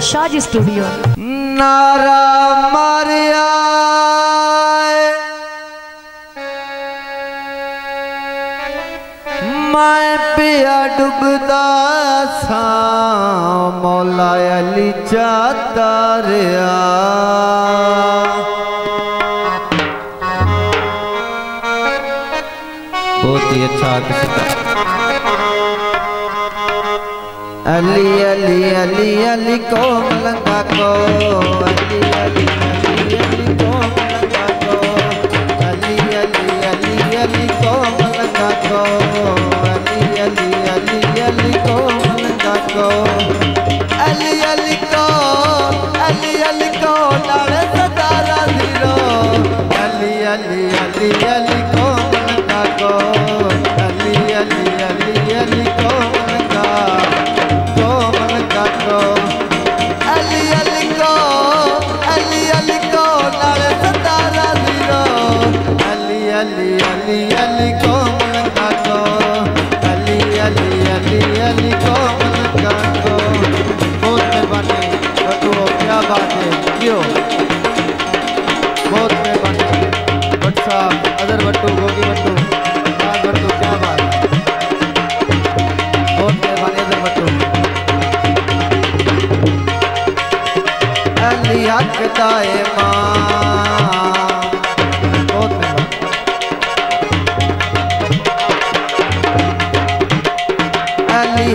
Shaz studio नारा मारिया मैं पिया डुबदा सा, मौला अली जाता रिया। बहुत ही अच्छा किसी अली अली अली अली को मलंगा को अली अली अली अली को भटूसा अदर भट्टू, गोगी भट्टू, राज भट्टू, क्या बात। बहुत मेहरबानी अदर भट्टू। अली हक ताए माँ।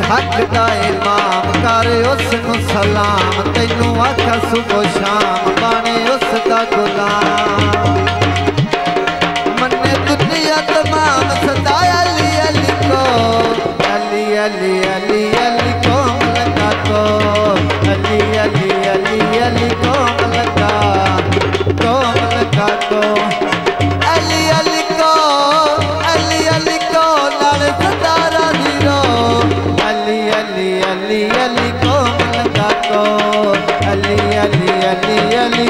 हक का इमाम सलाम, तेनू आखा सुबह शाम बने उस का अली अली अली कोमल अली अली अली अली अली अली को अली अली को सतारा अली अली अली अली अली अली अली अली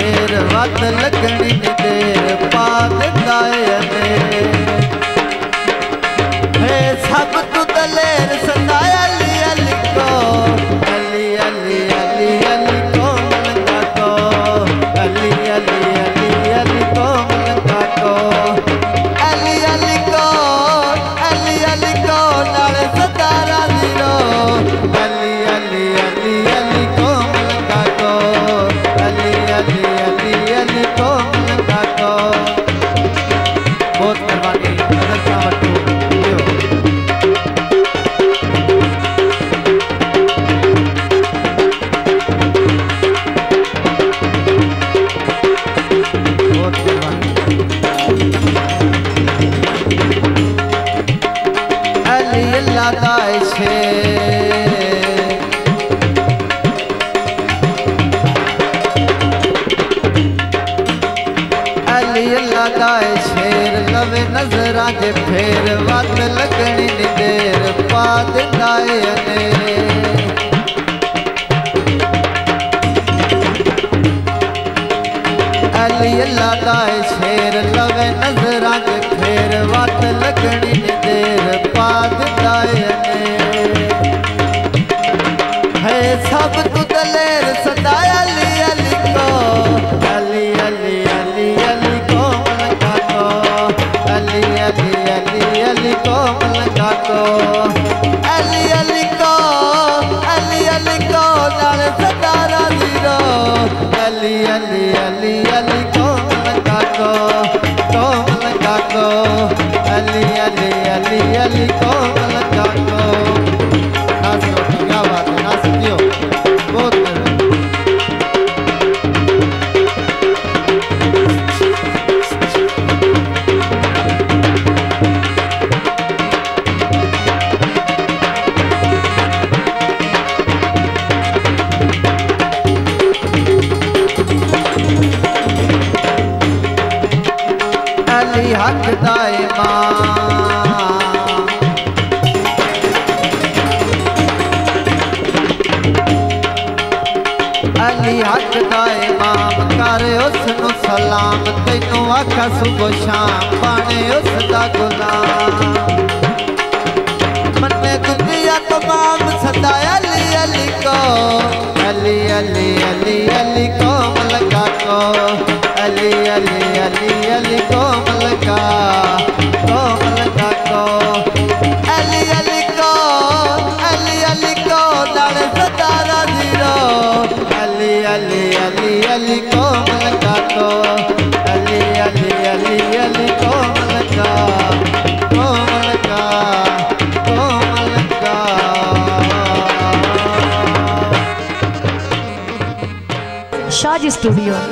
ਫੇਰ ਵੱਧ ਲੱਗਣੀ ਦੇਰ ਪਾ ਦਿੰਦਾ ਏ लगाए शेर लवे नजरा जे फेर वत लगनी देर पा दिता है अली हक दायमा अली हक दायमाम कर उस सलाम। तेन आख सुबह शाम, पाने उसका गुलाम। मन्ने दुनिया तमाम सदा अली अली को अली अली अली अली को। शाज स्टूडियो